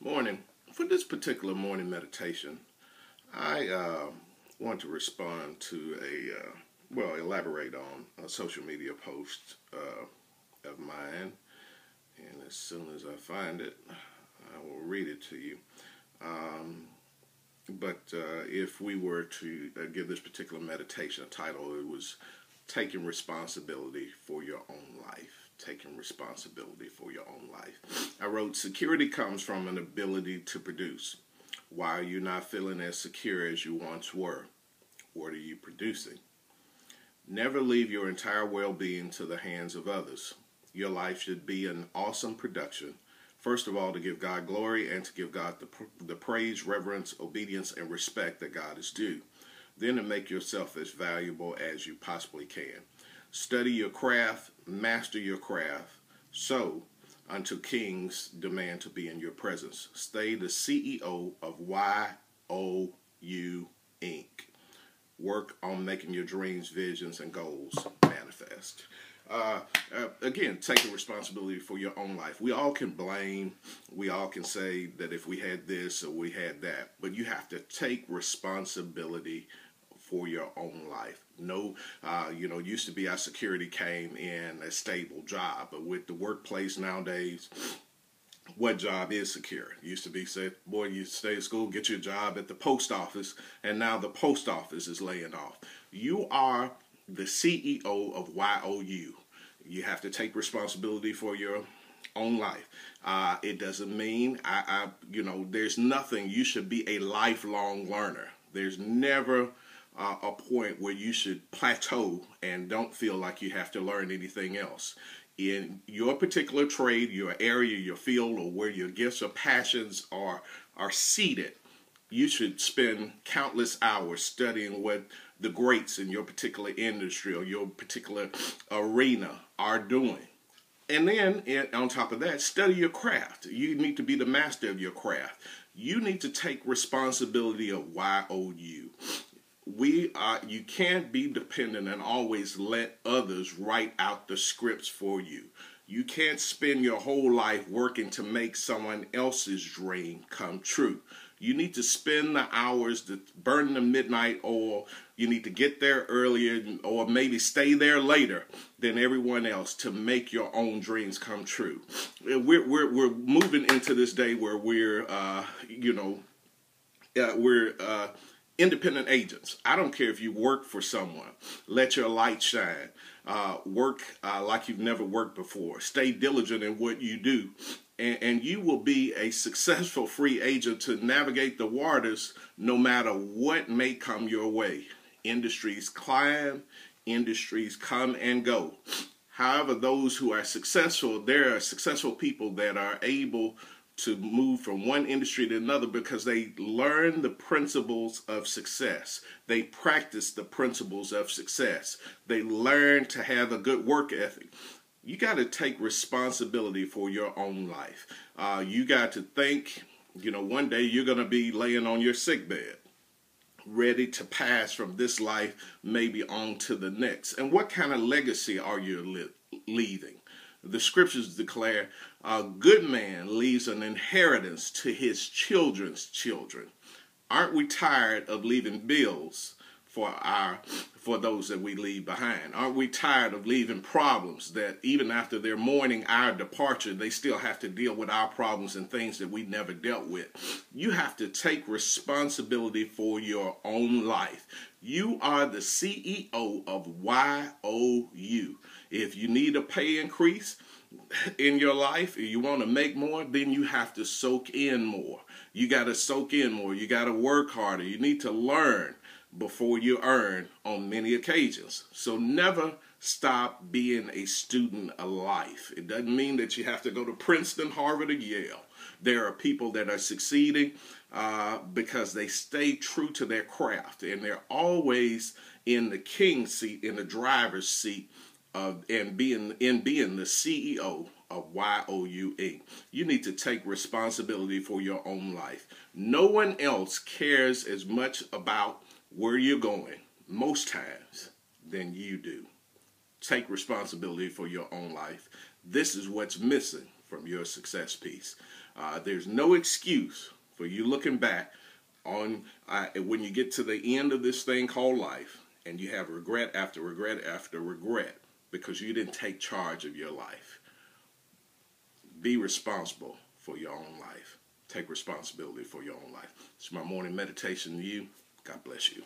Morning. For this particular morning meditation, I uh, want to respond to a, uh, well, elaborate on a social media post uh, of mine. And as soon as I find it, I will read it to you. Um, but uh, if we were to uh, give this particular meditation a title, it was Taking Responsibility for Your Own Life taking responsibility for your own life. I wrote, Security comes from an ability to produce. Why are you not feeling as secure as you once were? What are you producing? Never leave your entire well being to the hands of others. Your life should be an awesome production. First of all, to give God glory and to give God the, the praise, reverence, obedience, and respect that God is due. Then to make yourself as valuable as you possibly can. Study your craft, master your craft, so unto kings demand to be in your presence. Stay the CEO of YOU Inc. Work on making your dreams, visions, and goals manifest. Uh, uh, again, taking responsibility for your own life. We all can blame. We all can say that if we had this or we had that, but you have to take responsibility for your own life. No, uh, you know, used to be our security came in a stable job, but with the workplace nowadays, what job is secure? used to be said, boy, you stay at school, get your job at the post office, and now the post office is laying off. You are the CEO of YOU. You have to take responsibility for your own life. Uh, it doesn't mean I, I, you know, there's nothing. You should be a lifelong learner. There's never uh, a point where you should plateau and don't feel like you have to learn anything else. In your particular trade, your area, your field, or where your gifts or passions are are seated, you should spend countless hours studying what the greats in your particular industry or your particular arena are doing. And then, on top of that, study your craft. You need to be the master of your craft. You need to take responsibility of YOU we are you can't be dependent and always let others write out the scripts for you. You can't spend your whole life working to make someone else's dream come true. You need to spend the hours to burn the midnight oil. You need to get there earlier or maybe stay there later than everyone else to make your own dreams come true. We're, we're, we're moving into this day where we're uh, you know uh, we're uh, independent agents. I don't care if you work for someone. Let your light shine. Uh, work uh, like you've never worked before. Stay diligent in what you do. And, and, you will be a successful free agent to navigate the waters no matter what may come your way. Industries climb, industries come and go. However, those who are successful, there are successful people that are able to move from one industry to another because they learn the principles of success. They practice the principles of success. They learn to have a good work ethic. You got to take responsibility for your own life. Uh, you got to think, you know, one day you're going to be laying on your sick bed, ready to pass from this life maybe on to the next. And what kind of legacy are you leaving? The scriptures declare a good man leaves an inheritance to his children's children. Aren't we tired of leaving bills for our for those that we leave behind? Aren't we tired of leaving problems that even after they're mourning our departure, they still have to deal with our problems and things that we never dealt with? You have to take responsibility for your own life. You are the CEO of YOU. If you need a pay increase, in your life, if you want to make more, then you have to soak in more. You got to soak in more. You got to work harder. You need to learn before you earn on many occasions. So never stop being a student of life. It doesn't mean that you have to go to Princeton, Harvard, or Yale. There are people that are succeeding uh, because they stay true to their craft and they're always in the king seat, in the driver's seat and being in being the CEO of YOU Inc. You need to take responsibility for your own life. No one else cares as much about where you're going most times than you do. Take responsibility for your own life. This is what's missing from your success piece. Uh, there's no excuse for you looking back on uh, when you get to the end of this thing called life and you have regret after regret after regret because you didn't take charge of your life. Be responsible for your own life. Take responsibility for your own life. It's my morning meditation to you. God bless you.